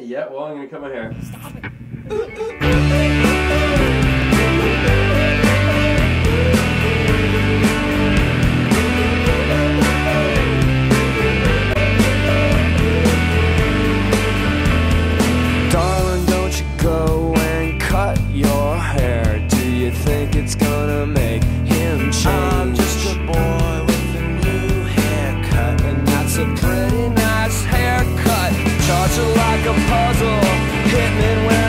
Yeah, well, I'm gonna cut my hair. like a puzzle, hitting when